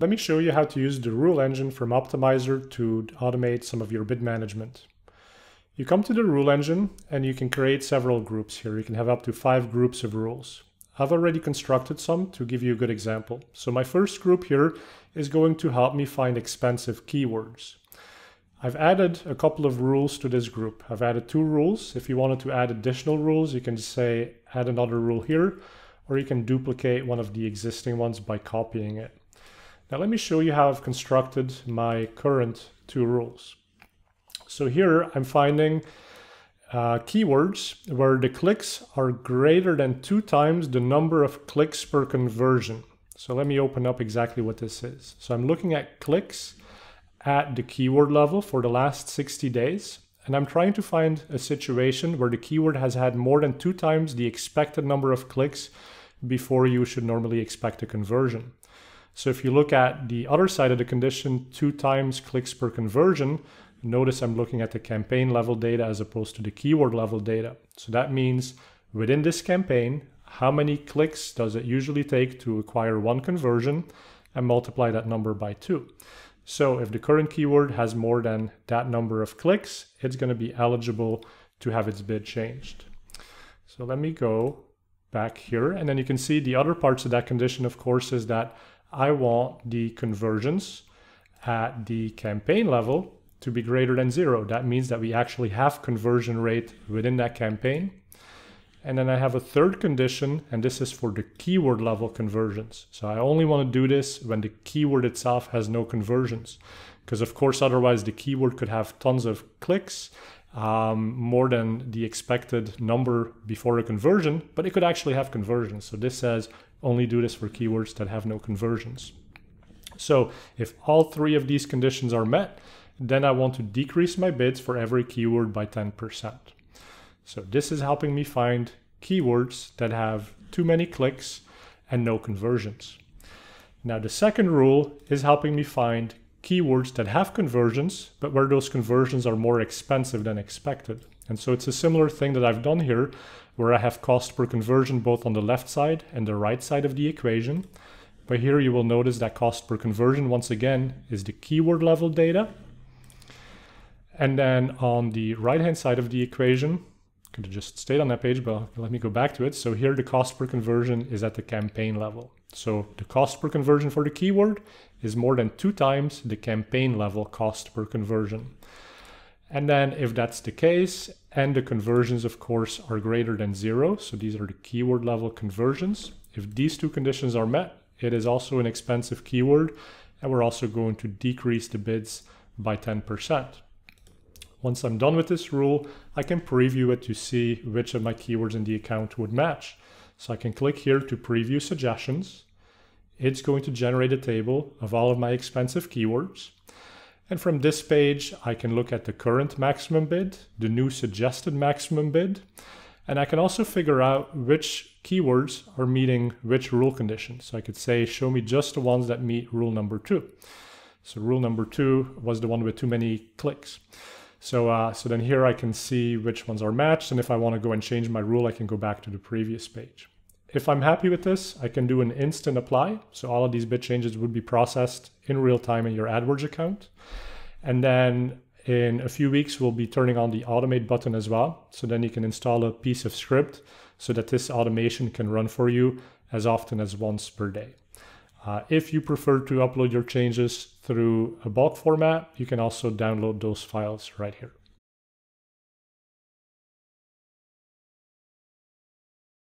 let me show you how to use the rule engine from Optmyzr to automate some of your bid management. You come to the rule engine and you can create several groups here. You can have up to five groups of rules. I've already constructed some to give you a good example. So my first group here is going to help me find expensive keywords. I've added a couple of rules to this group. I've added two rules. If you wanted to add additional rules, you can say add another rule here, or you can duplicate one of the existing ones by copying it. Now let me show you how I've constructed my current two rules. So here I'm finding uh, keywords where the clicks are greater than two times the number of clicks per conversion. So let me open up exactly what this is. So I'm looking at clicks at the keyword level for the last 60 days. And I'm trying to find a situation where the keyword has had more than two times the expected number of clicks before you should normally expect a conversion. So if you look at the other side of the condition, two times clicks per conversion, notice I'm looking at the campaign level data as opposed to the keyword level data. So that means within this campaign, how many clicks does it usually take to acquire one conversion and multiply that number by two. So if the current keyword has more than that number of clicks, it's going to be eligible to have its bid changed. So let me go back here and then you can see the other parts of that condition of course is that I want the conversions at the campaign level to be greater than zero. That means that we actually have conversion rate within that campaign. And then I have a third condition, and this is for the keyword level conversions. So I only want to do this when the keyword itself has no conversions. Because of course, otherwise the keyword could have tons of clicks, um, more than the expected number before a conversion, but it could actually have conversions. So this says only do this for keywords that have no conversions. So if all three of these conditions are met, then I want to decrease my bids for every keyword by 10%. So this is helping me find keywords that have too many clicks and no conversions. Now the second rule is helping me find keywords that have conversions, but where those conversions are more expensive than expected. And so it's a similar thing that I've done here where I have cost per conversion both on the left side and the right side of the equation. But here you will notice that cost per conversion, once again, is the keyword level data. And then on the right-hand side of the equation, could have just stayed on that page, but let me go back to it. So here the cost per conversion is at the campaign level. So the cost per conversion for the keyword is more than two times the campaign level cost per conversion. And then if that's the case, and the conversions, of course, are greater than zero, so these are the keyword level conversions. If these two conditions are met, it is also an expensive keyword, and we're also going to decrease the bids by 10%. Once I'm done with this rule, I can preview it to see which of my keywords in the account would match. So I can click here to preview suggestions. It's going to generate a table of all of my expensive keywords. And from this page, I can look at the current maximum bid, the new suggested maximum bid, and I can also figure out which keywords are meeting which rule conditions. So I could say, show me just the ones that meet rule number two. So rule number two was the one with too many clicks. So, uh, so then here I can see which ones are matched. And if I want to go and change my rule, I can go back to the previous page. If I'm happy with this, I can do an instant apply. So all of these bid changes would be processed in real time in your AdWords account. And then in a few weeks, we'll be turning on the automate button as well. So then you can install a piece of script so that this automation can run for you as often as once per day. Uh, if you prefer to upload your changes through a bulk format, you can also download those files right here.